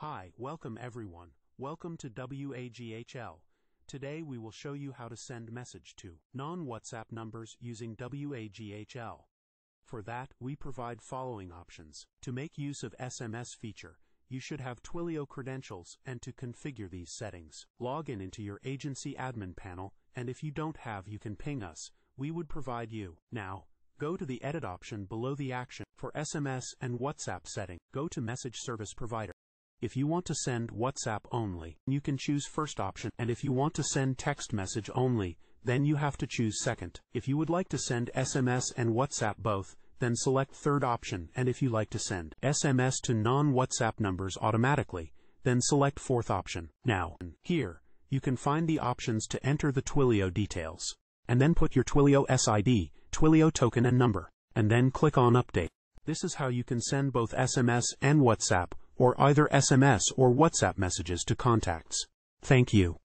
Hi, welcome everyone. Welcome to WAGHL. Today we will show you how to send message to non-WhatsApp numbers using WAGHL. For that, we provide following options. To make use of SMS feature, you should have Twilio credentials and to configure these settings. Log in into your agency admin panel and if you don't have you can ping us. We would provide you. Now, go to the edit option below the action for SMS and WhatsApp setting. Go to message service provider. If you want to send WhatsApp only, you can choose first option, and if you want to send text message only, then you have to choose second. If you would like to send SMS and WhatsApp both, then select third option, and if you like to send SMS to non-WhatsApp numbers automatically, then select fourth option. Now, here, you can find the options to enter the Twilio details, and then put your Twilio SID, Twilio token and number, and then click on Update. This is how you can send both SMS and WhatsApp or either SMS or WhatsApp messages to contacts. Thank you.